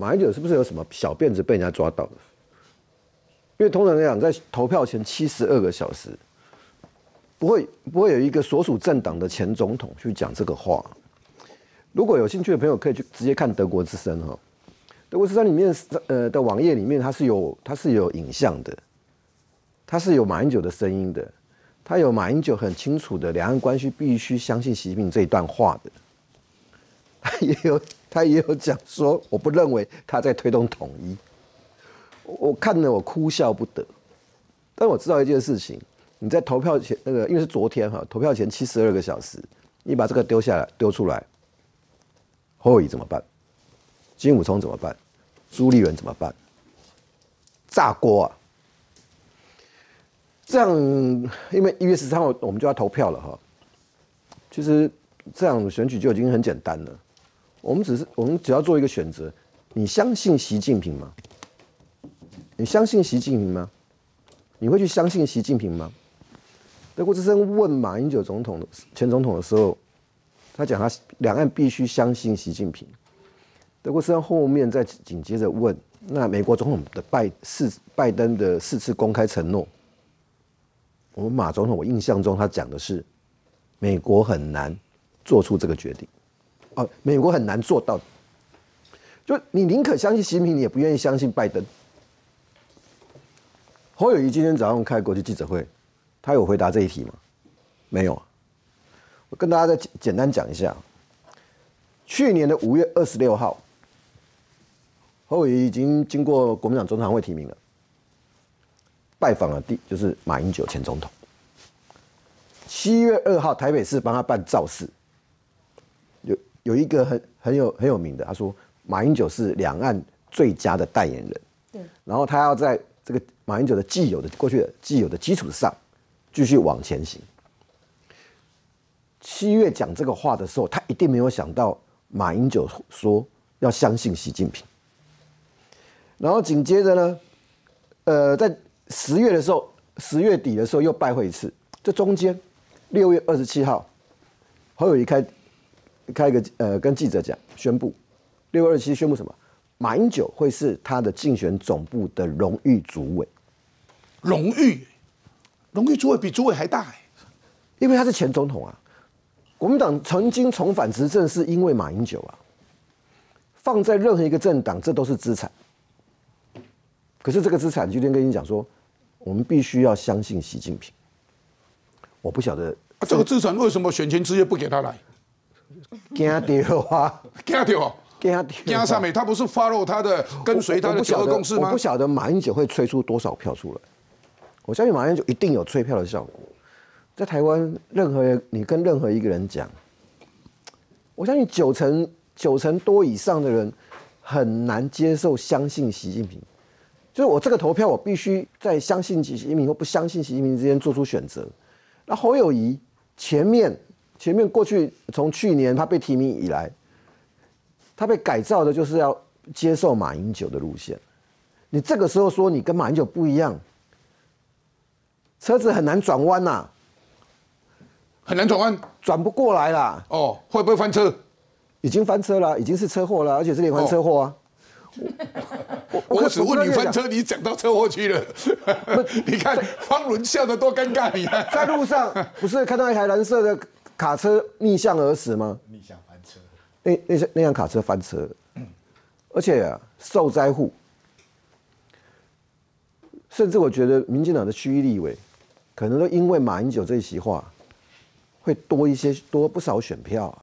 马英九是不是有什么小辫子被人家抓到的？因为通常来讲，在投票前七十二个小时，不会不会有一个所属政党的前总统去讲这个话。如果有兴趣的朋友，可以去直接看德国之声哈。德国之声里面呃的网页里面，它是有它是有影像的，它是有马英九的声音的，它有马英九很清楚的两岸关系必须相信习近平这一段话的。也有他也有讲说，我不认为他在推动统一。我看了我哭笑不得，但我知道一件事情，你在投票前那个，因为是昨天哈，投票前七十二个小时，你把这个丢下来丢出来，侯友怎么办？金武聪怎么办？朱立伦怎么办？炸锅啊！这样，因为一月十三号我们就要投票了哈。其实这样选举就已经很简单了，我们只是我们只要做一个选择，你相信习近平吗？你相信习近平吗？你会去相信习近平吗？德国之声问马英九总统前总统的时候，他讲他两岸必须相信习近平。德国之声后面再紧接着问，那美国总统的拜四拜登的四次公开承诺，我们马总统我印象中他讲的是，美国很难做出这个决定，哦，美国很难做到，就你宁可相信习近平，你也不愿意相信拜登。侯友谊今天早上开国际记者会，他有回答这一题吗？没有。我跟大家再简单讲一下，去年的五月二十六号，侯友谊已经经过国民党中常会提名了，拜访了第就是马英九前总统。七月二号，台北市帮他办造势，有有一个很很有很有名的，他说马英九是两岸最佳的代言人。对，然后他要在。这个马英九的既有的过去的既有的基础上，继续往前行。七月讲这个话的时候，他一定没有想到马英九说要相信习近平。然后紧接着呢，呃，在十月的时候，十月底的时候又拜会一次。这中间，六月二十七号，侯友谊开开一个呃，跟记者讲宣布，六月二十七宣布什么？马英九会是他的竞选总部的荣誉主委，荣誉，荣誉主委比主委还大哎，因为他是前总统啊。国民党曾经重返执政是因为马英九啊，放在任何一个政党，这都是资产。可是这个资产，今天跟你讲说，我们必须要相信习近平。我不晓得这个资产为什么选前之夜不给他来？惊掉啊！惊掉。加上面，他不是 follow 他的跟随他的九二共识吗？我不晓得马英九会吹出多少票出来。我相信马英九一定有吹票的效果。在台湾，任何你跟任何一个人讲，我相信九成九成多以上的人很难接受相信习近平。就是我这个投票，我必须在相信习近平或不相信习近平之间做出选择。那侯友谊前面前面过去从去年他被提名以来。他被改造的就是要接受马英九的路线，你这个时候说你跟马英九不一样，车子很难转弯呐，很难转弯，转不过来啦。哦，会不会翻车？已经翻车了，已经是车祸了，而且是连环车祸啊。我我只问你翻车，你讲到车祸去了。你看方伦笑得多尴尬，你看在路上不是看到一台蓝色的卡车逆向而死吗？逆向翻车。那那些那辆卡车翻车了，而且啊，受灾户，甚至我觉得民进党的区域立委，可能都因为马英九这一席话，会多一些多不少选票。